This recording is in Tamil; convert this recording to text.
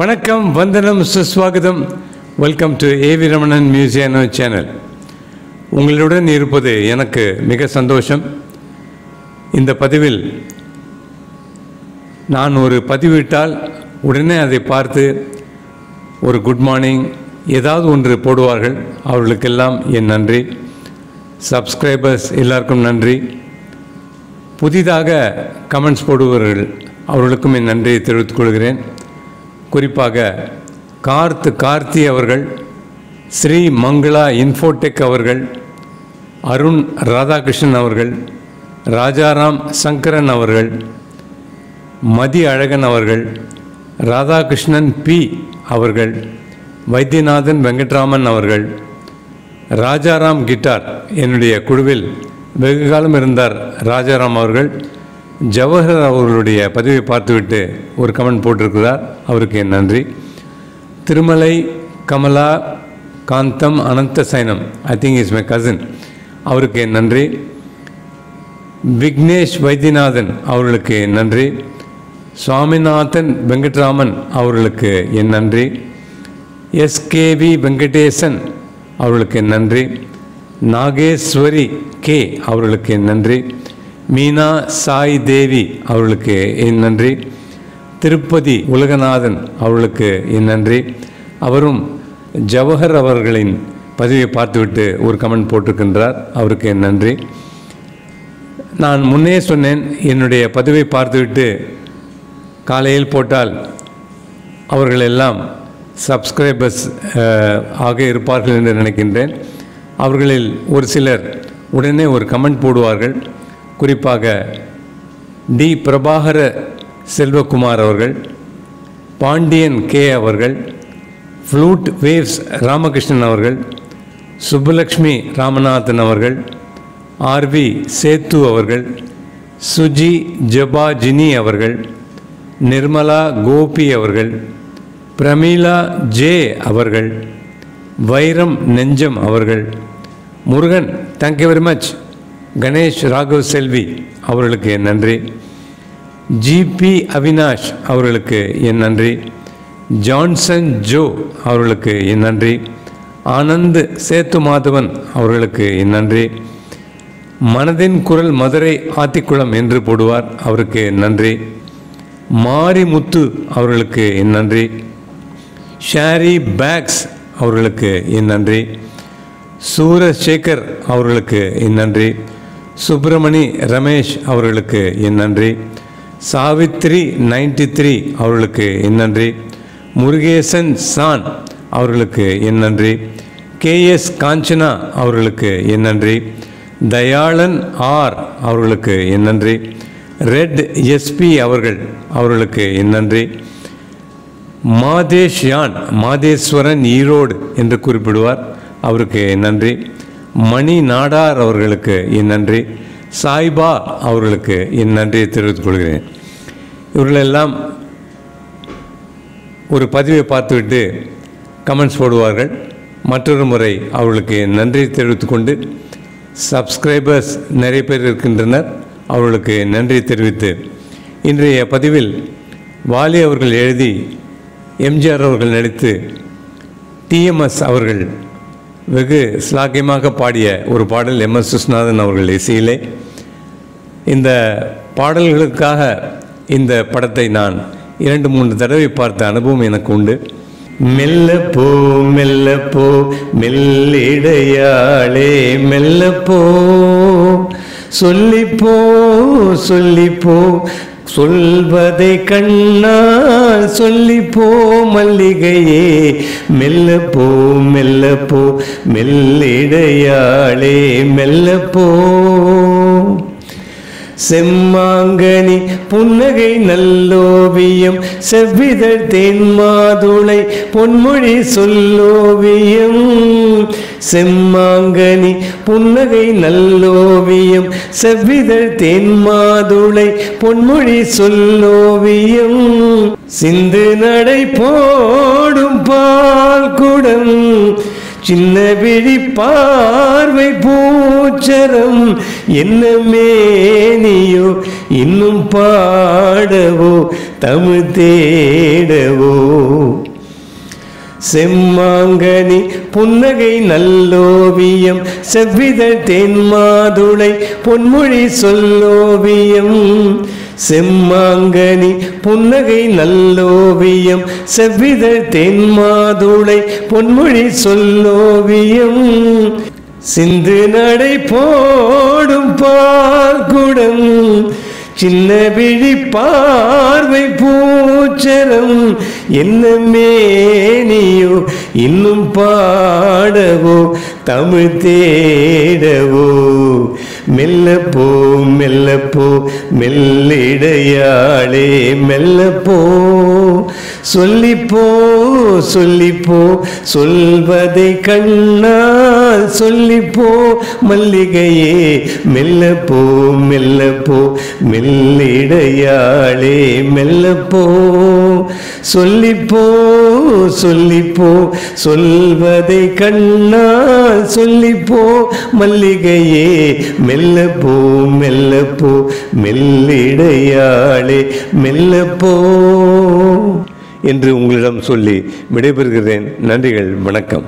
வணக்கம் வந்தனம் சுஸ்வாகதம். வெல்கம் டு ஏவி ரமணன் மியூசியனோ சேனல் உங்களுடன் இருப்பது எனக்கு மிக சந்தோஷம். இந்த பதிவில் நான் ஒரு பதிவிட்டால் உடனே அதை பார்த்து ஒரு குட் மார்னிங் ஏதாவது ஒன்று போடுவார்கள். அவர்களுக்கெல்லாம் என் நன்றி. சப்ஸ்கிரைபர்ஸ் எல்லாருக்கும் நன்றி. புதிதாக கமெண்ட்ஸ் போடுபவர்கள் அவர்களுக்கும் என் நன்றியை தெரிவித்துக் கொள்கிறேன். குறிப்பாக கார்த்து கார்த்தி அவர்கள் ஸ்ரீ மங்களா இன்ஃபோடெக் அவர்கள் அருண் ராதாகிருஷ்ணன் அவர்கள் ராஜாராம் சங்கரன் அவர்கள் மதி அழகன் அவர்கள் ராதாகிருஷ்ணன் பி அவர்கள் வைத்தியநாதன் வெங்கட்ராமன் அவர்கள் ராஜாராம் கிட்டார் என்னுடைய குழுவில் வெகு காலம் இருந்தார் ராஜாராம் அவர்கள். ஜவஹர் அவர்களுடைய பதிவை பார்த்துவிட்டு ஒரு கமெண்ட் போட்டிருக்கிறார். அவருக்கு என் நன்றி. Tirumala Kamala Kantham Ananthasayanam I think is my cousin அவருக்கு என் நன்றி. விக்னேஷ் வைத்தியநாதன் அவர்களுக்கு என் நன்றி. சுவாமிநாதன் வெங்கட்ராமன் அவர்களுக்கு என் நன்றி. எஸ்கேவி வெங்கடேசன் அவர்களுக்கு என் நன்றி. நாகேஸ்வரி கே அவர்களுக்கு என் நன்றி. மீனா சாய் தேவி அவர்களுக்கு என் நன்றி. திருப்பதி உலகநாதன் அவர்களுக்கு என் நன்றி. அவரும் ஜவஹர் அவர்களின் பதிவை பார்த்துவிட்டு ஒரு கமெண்ட் போட்டிருக்கின்றார். அவருக்கு என் நன்றி. நான் முன்னே சொன்னேன் என்னுடைய பதிவை பார்த்துவிட்டு காலையில் போட்டால் அவர்கள் எல்லாம் சப்ஸ்கிரைபர்ஸ் ஆக இருப்பார்கள் என்று நினைக்கின்றேன். அவர்களில் ஒரு சிலர் உடனே ஒரு கமெண்ட் போடுவார்கள். குறிப்பாக டி. பிரபாகர செல்வகுமார் அவர்கள் பாண்டியன் கே. அவர்கள் ஃப்ளூட் வேவ்ஸ் ராமகிருஷ்ணன் அவர்கள் சுப்புலக்ஷ்மி ராமநாதன் அவர்கள் ஆர்வி சேத்து அவர்கள் சுஜி ஜபாஜினி அவர்கள் நிர்மலா கோபி அவர்கள் பிரமீளா ஜே. அவர்கள் வைரம் நெஞ்சம் அவர்கள் Murugan thank you very much Ganesh Raghav Selvi அவர்களுக்கு என் நன்றி. ஜிபி அவினாஷ் அவர்களுக்கு என் நன்றி. ஜான்சன் ஜோ அவர்களுக்கு என் நன்றி. ஆனந்த் சேத்து மாதவன் அவர்களுக்கு என் நன்றி. மனதின் குரல் மதுரை ஆத்திக்குளம் என்று போடுவார் அவருக்கு நன்றி. மாரிமுத்து அவர்களுக்கு என் நன்றி. ஷாரி பேக்ஸ் அவர்களுக்கு என் நன்றி. சூரசேகர் அவர்களுக்கு என் நன்றி. சுப்பிரமணி ரமேஷ் அவர்களுக்கு என் நன்றி. சாவித்ரி நைன்டி த்ரீ அவர்களுக்கு என் நன்றி. முருகேசன் சான் அவர்களுக்கு என் நன்றி. கேஎஸ் காஞ்சனா அவர்களுக்கு என் நன்றி. தயாளன் ஆர் அவர்களுக்கு என் நன்றி. ரெட் எஸ்பி அவர்கள் அவர்களுக்கு என் நன்றி. மாதேஷ் யான் மாதேஸ்வரன் ஈரோடு என்று குறிப்பிடுவார். அவருக்கு என் நன்றி. மணி நாடார் அவர்களுக்கு என் நன்றி. சாய்பா அவர்களுக்கு என் நன்றியை தெரிவித்துக் கொள்கிறேன். இவர்களெல்லாம் ஒரு பதிவை பார்த்துவிட்டு கமெண்ட்ஸ் போடுவார்கள். மற்றொரு முறை அவர்களுக்கு என் நன்றியை தெரிவித்துக் கொண்டு சப்ஸ்கிரைபர்ஸ் நிறைய பேர் இருக்கின்றனர். அவர்களுக்கு நன்றி தெரிவித்து இன்றைய பதிவில் வாலி அவர்கள் எழுதி எம்ஜிஆர் அவர்கள் நடித்து டிஎம்எஸ் அவர்கள் வெகு ஸ்லாக்கியமாக பாடிய ஒரு பாடல் எம் எஸ் விஸ்வநாதன் அவர்கள் இசையிலே. இந்த பாடல்களுக்காக இந்த படத்தை நான் இரண்டு மூன்று தடவை பார்த்த அனுபவம் எனக்கு உண்டு. மெல்ல போ மெல்ல போ மெல்லிடையாளே மெல்ல போ. சொல்லிப்போ சொல்லிப்போ சொல்வதை கண்ணால் சொல்லிப்போ மல்லிகையே. மெல்ல போ மெல்ல போ மெல்லிடையாளே மெல்ல போ. செம்மாங்கனி புன்னகை நல்லோவியம் செவ்விதழ் தென்மாதுளை பொன்மொழி சொல்லோவியம். செம்மாங்கனி புன்னகை நல்லோவியம் செவ்விதழ் தென்மாதுளை பொன்மொழி சொல்லோவியம். சிந்து நடை போடும் பால் குடம் சின்ன விழி பார்வை பூச்சரம் என்ன மேனியோ இன்னும் பாடவோ தமிழ் தேடவோ. செம்மாங்கனி புன்னகை நல்லோவியம் செவ்விதழ் தென்மாதுளை பொன்மொழி சொல்லோவியம். செம்மாங்கனி புன்னகை நல்லோவியம் செவ்விதழ் தென்மாதுளை பொன்மொழி சொல்லோவியம். சிந்து நடை போடும் பார்க்குடம் சின்ன விழி பார்வை பூச்சரம். என்ன மேனியோ இன்னும் பாடவோ தமிழ் தேடவோ. மெல்லப்போ மெல்லப்போ மெல்ல போ மெல்லிடையாளே மெல்லப்போ போ. சொல்லிப்போ சொல்லிப்போ சொல்வதை கண்ணா சொல்லிப்போ. மல்லிகையே மெல்லப்போ மெல்லப்போ மெல்ல போ மெல்லிடையாளே மெல்ல போ. சொல்லிப்போ சொல்லிப்போ சொல்வதை கண்ணால் சொல்லிப்போ மல்லிகையே மெல்ல போ மெல்ல போ மெல்லிடையாளே மெல்ல போ என்று உங்களிடம் சொல்லி விடைபெறுகிறேன். நன்றிகள் வணக்கம்.